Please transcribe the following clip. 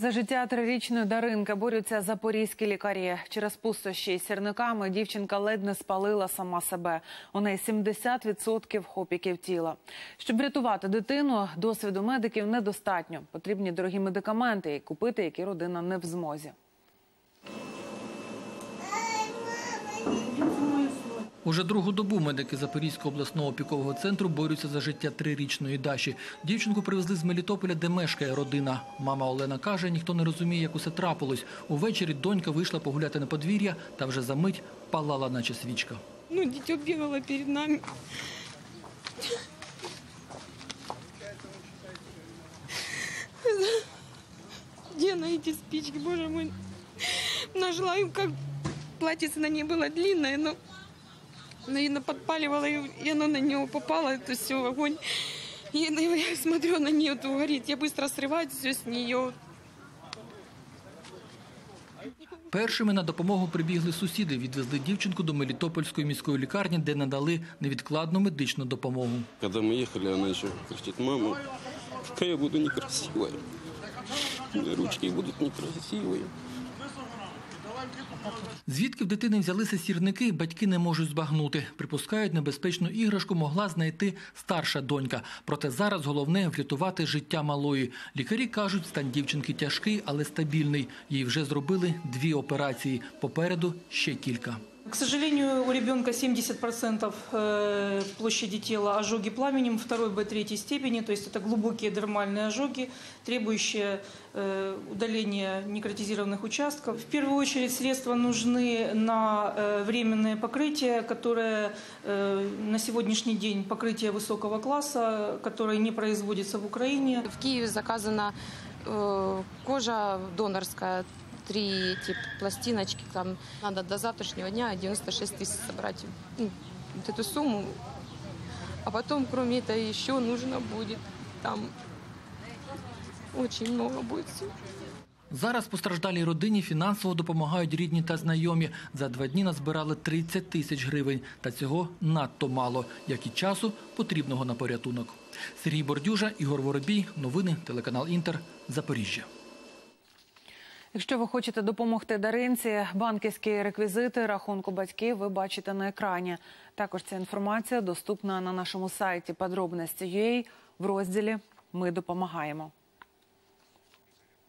За життя трирічної Даринки борються запорізькі лікарі. Через пустощі з сірниками дівчинка ледь не спалила сама себе. У неї 70% опіків тіла. Щоб врятувати дитину, досвіду медиків недостатньо. Потрібні дорогі медикаменти, і купити які родина не в змозі. Уже другу добу медики Запорізького обласного опікового центру борються за життя трирічної Даші. Дівчинку привезли з Мелітополя, де мешкає родина. Мама Олена каже, ніхто не розуміє, як усе трапилось. Увечері донька вийшла погуляти на подвір'я та вже за мить палала, наче свічка. Ну, дитё бегало перед нами. Где она эти спички, боже мой? Нашла им, как платьице на ней было длинное, но наверное, подпаливала, и и оно на нее попало, это все, огонь. И я смотрю, на нее то горит. Я быстро срываю все с нее. Першими на допомогу прибігли сусіди, відвезли дівчинку до Мелітопольської міської лікарні, де надали невідкладну медичну допомогу. Когда мы ехали, она еще кричит, мама, какая я буду некрасивая. Ручки будут некрасивые. Звідки в дитини взялися сірники, батьки не можуть збагнути. Припускають, небезпечну іграшку могла знайти старша донька. Проте зараз головне врятувати життя малої. Лікарі кажуть, стан дівчинки тяжкий, але стабільний. Їй вже зробили дві операції. Попереду ще кілька. К сожалению, у ребенка 70% э, площади тела ожоги пламенем второй Б третьей степени, то есть это глубокие дермальные ожоги, требующие э, удаления некротизированных участков. В первую очередь средства нужны на э, временное покрытие, которое на сегодняшний день покрытие высокого класса, которое не производится в Украине. В Киеве заказана кожа донорская, три тип пластиночки. Там надо до завтрашнего дня 96 тысяч собрать ну, вот эту сумму. А потом, кроме этого, еще нужно будет там очень много будет всего. Зараз постраждалій родині фінансово допомагають рідні та знайомі. За два дні назбирали 30 тисяч гривень. Та цього надто мало, як і часу, потрібного на порятунок. Сергій Бордюжа, Ігор Воробій. Новини, телеканал Інтер, Запоріжжя. Якщо ви хочете допомогти Даринці, банківські реквізити рахунку батьків ви бачите на екрані. Також ця інформація доступна на нашому сайті подробності.ua в розділі Ми допомагаємо.